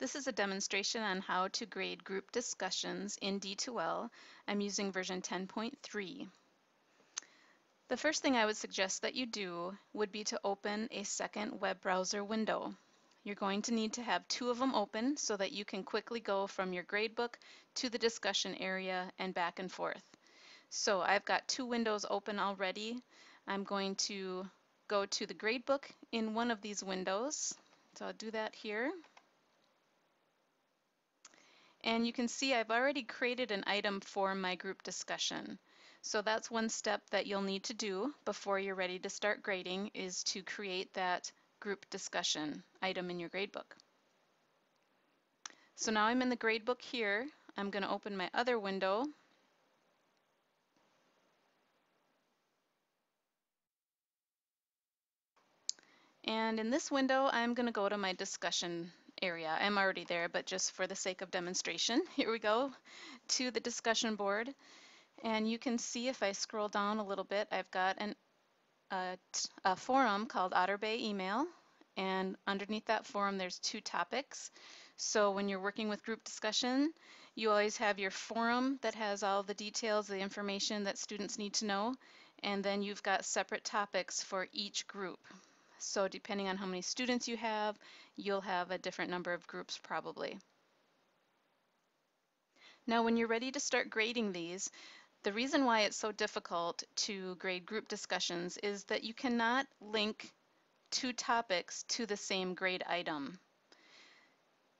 This is a demonstration on how to grade group discussions in D2L. I'm using version 10.3. The first thing I would suggest that you do would be to open a second web browser window. You're going to need to have two of them open so that you can quickly go from your gradebook to the discussion area and back and forth. So I've got two windows open already. I'm going to go to the gradebook in one of these windows. So I'll do that here. And you can see I've already created an item for my group discussion. So that's one step that you'll need to do before you're ready to start grading is to create that group discussion item in your gradebook. So now I'm in the gradebook here. I'm going to open my other window. And in this window, I'm going to go to my discussion area. I'm already there, but just for the sake of demonstration, here we go to the discussion board. And you can see if I scroll down a little bit, I've got an, a, a forum called Otter Bay Email. And underneath that forum, there's two topics. So when you're working with group discussion, you always have your forum that has all the details, the information that students need to know. And then you've got separate topics for each group. So depending on how many students you have, you'll have a different number of groups probably. Now when you're ready to start grading these, the reason why it's so difficult to grade group discussions is that you cannot link two topics to the same grade item.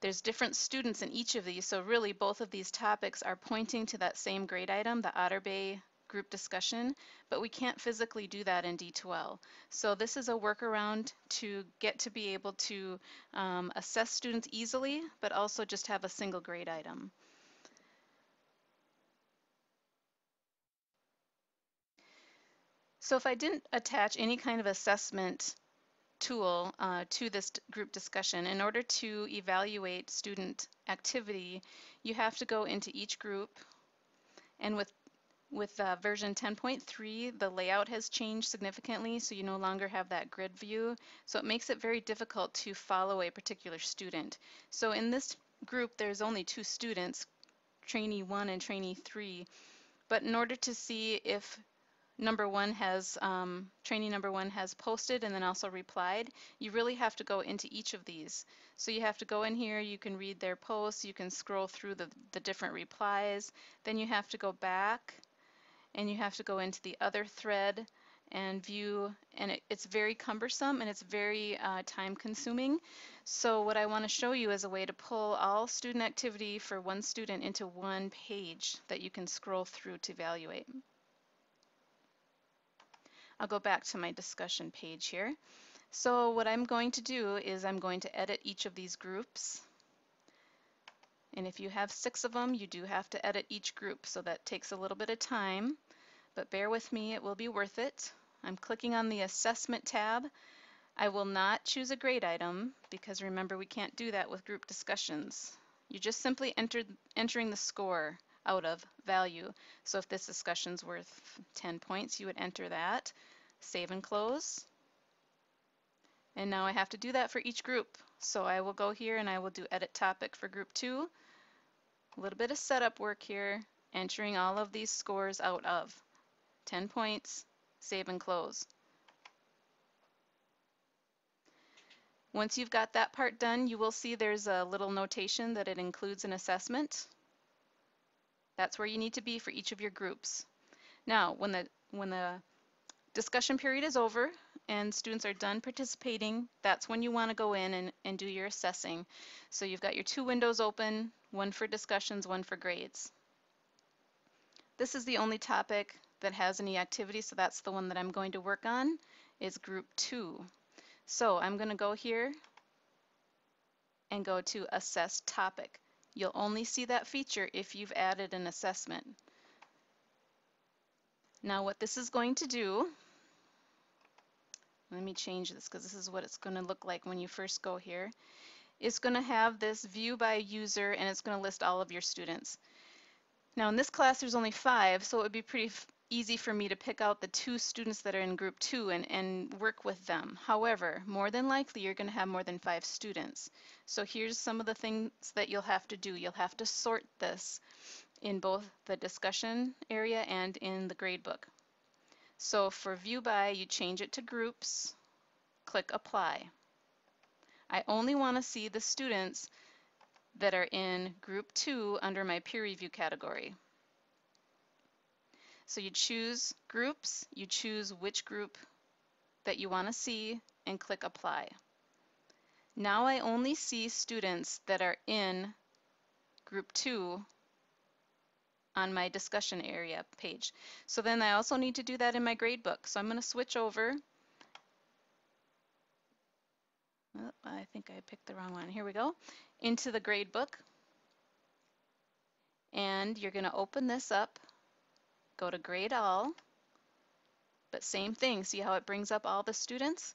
There's different students in each of these, so really both of these topics are pointing to that same grade item, the Otter Bay group discussion, but we can't physically do that in D2L. So this is a workaround to get to be able to um, assess students easily, but also just have a single grade item. So if I didn't attach any kind of assessment tool uh, to this group discussion, in order to evaluate student activity, you have to go into each group and with with uh, version 10.3, the layout has changed significantly, so you no longer have that grid view. So it makes it very difficult to follow a particular student. So in this group, there's only two students, trainee one and trainee three. But in order to see if number one has, um, trainee number one has posted and then also replied, you really have to go into each of these. So you have to go in here, you can read their posts, you can scroll through the, the different replies, then you have to go back and you have to go into the other thread and view and it, it's very cumbersome and it's very uh, time consuming so what I want to show you is a way to pull all student activity for one student into one page that you can scroll through to evaluate. I'll go back to my discussion page here. So what I'm going to do is I'm going to edit each of these groups and if you have six of them, you do have to edit each group, so that takes a little bit of time, but bear with me, it will be worth it. I'm clicking on the Assessment tab. I will not choose a grade item, because remember we can't do that with group discussions. You just simply enter entering the score out of value. So if this discussion's worth 10 points, you would enter that, save and close. And now I have to do that for each group. So I will go here and I will do edit topic for group two. A little bit of setup work here, entering all of these scores out of 10 points, save and close. Once you've got that part done, you will see there's a little notation that it includes an assessment. That's where you need to be for each of your groups. Now, when the, when the discussion period is over, and students are done participating, that's when you want to go in and, and do your assessing. So you've got your two windows open, one for discussions, one for grades. This is the only topic that has any activity, so that's the one that I'm going to work on, is group two. So I'm going to go here and go to assess topic. You'll only see that feature if you've added an assessment. Now what this is going to do let me change this because this is what it's going to look like when you first go here. It's going to have this view by user and it's going to list all of your students. Now in this class there's only five so it would be pretty easy for me to pick out the two students that are in group two and, and work with them. However, more than likely you're going to have more than five students. So here's some of the things that you'll have to do. You'll have to sort this in both the discussion area and in the gradebook. So for view by, you change it to groups, click apply. I only want to see the students that are in group two under my peer review category. So you choose groups, you choose which group that you want to see and click apply. Now I only see students that are in group two on my discussion area page. So then I also need to do that in my gradebook. So I'm going to switch over. Oh, I think I picked the wrong one. Here we go. Into the gradebook. And you're going to open this up go to grade all, but same thing, see how it brings up all the students?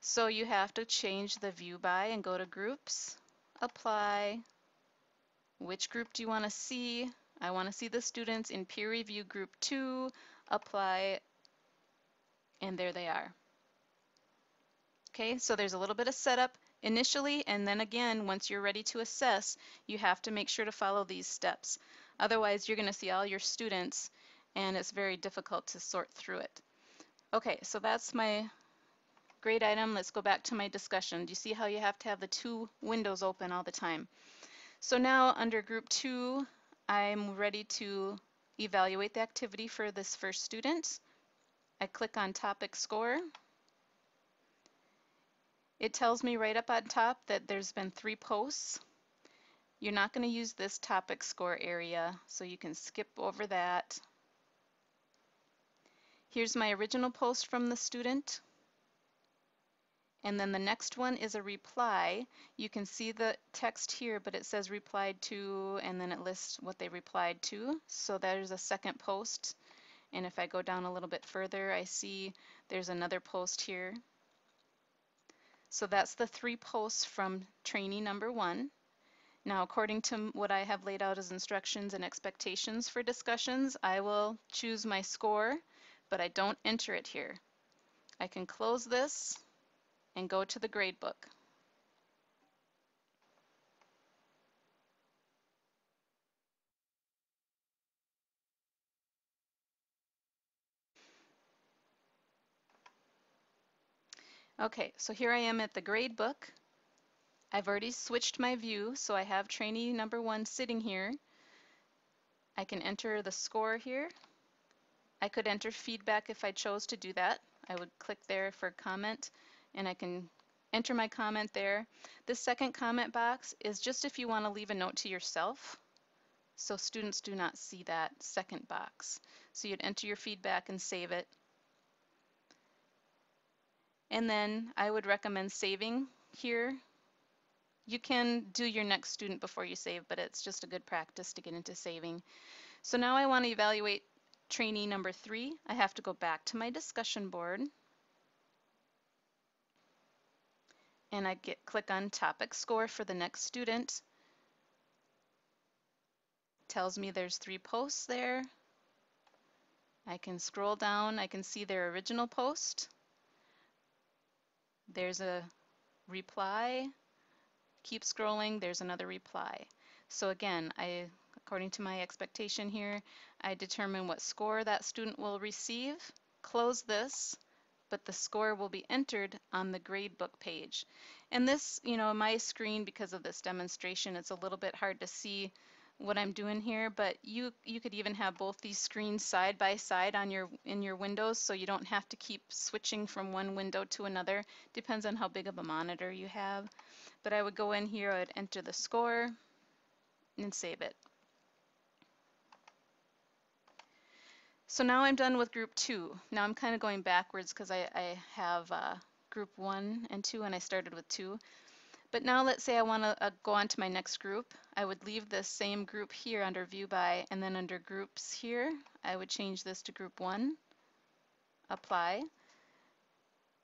So you have to change the view by and go to groups, apply, which group do you want to see? I want to see the students in peer review group two, apply, and there they are. Okay, so there's a little bit of setup initially, and then again, once you're ready to assess, you have to make sure to follow these steps. Otherwise, you're going to see all your students and it's very difficult to sort through it. Okay, so that's my grade item. Let's go back to my discussion. Do you see how you have to have the two windows open all the time? So now under group two, I'm ready to evaluate the activity for this first student. I click on topic score. It tells me right up on top that there's been three posts. You're not going to use this topic score area, so you can skip over that. Here's my original post from the student. And then the next one is a reply. You can see the text here, but it says replied to, and then it lists what they replied to. So there's a second post. And if I go down a little bit further, I see there's another post here. So that's the three posts from trainee number one. Now, according to what I have laid out as instructions and expectations for discussions, I will choose my score but I don't enter it here. I can close this and go to the gradebook. Okay, so here I am at the gradebook. I've already switched my view, so I have trainee number one sitting here. I can enter the score here. I could enter feedback if I chose to do that. I would click there for comment and I can enter my comment there. The second comment box is just if you want to leave a note to yourself. So students do not see that second box. So you'd enter your feedback and save it. And then I would recommend saving here. You can do your next student before you save, but it's just a good practice to get into saving. So now I want to evaluate trainee number three, I have to go back to my discussion board and I get click on topic score for the next student. Tells me there's three posts there. I can scroll down, I can see their original post. There's a reply. Keep scrolling, there's another reply. So again, I according to my expectation here, I determine what score that student will receive, close this, but the score will be entered on the gradebook page. And this, you know, my screen, because of this demonstration, it's a little bit hard to see what I'm doing here, but you you could even have both these screens side by side on your in your windows so you don't have to keep switching from one window to another. Depends on how big of a monitor you have. But I would go in here, I'd enter the score and save it. So now I'm done with group two. Now I'm kind of going backwards because I, I, have uh, group one and two and I started with two. But now let's say I want to uh, go on to my next group. I would leave the same group here under view by and then under groups here I would change this to group one, apply.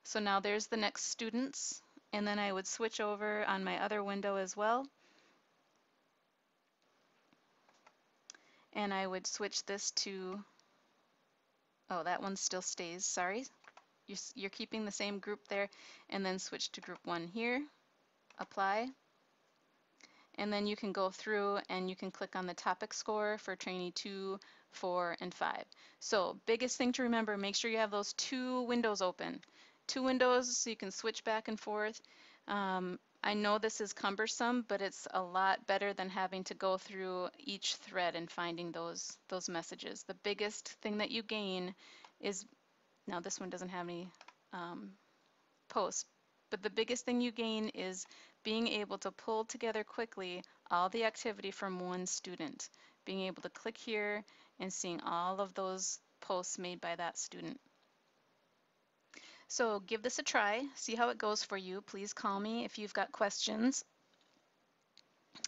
So now there's the next students and then I would switch over on my other window as well. And I would switch this to Oh, that one still stays, sorry. You're, you're keeping the same group there and then switch to group one here, apply. And then you can go through and you can click on the topic score for trainee two, four, and five. So biggest thing to remember, make sure you have those two windows open. Two windows so you can switch back and forth. Um, I know this is cumbersome, but it's a lot better than having to go through each thread and finding those, those messages. The biggest thing that you gain is, now this one doesn't have any um, posts, but the biggest thing you gain is being able to pull together quickly all the activity from one student, being able to click here and seeing all of those posts made by that student. So give this a try, see how it goes for you. Please call me if you've got questions.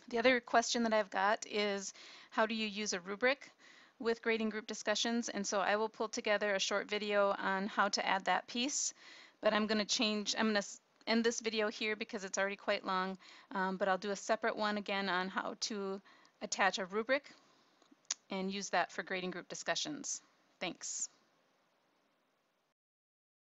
The other question that I've got is how do you use a rubric with grading group discussions? And so I will pull together a short video on how to add that piece, but I'm going to change, I'm going to end this video here because it's already quite long, um, but I'll do a separate one again on how to attach a rubric and use that for grading group discussions. Thanks.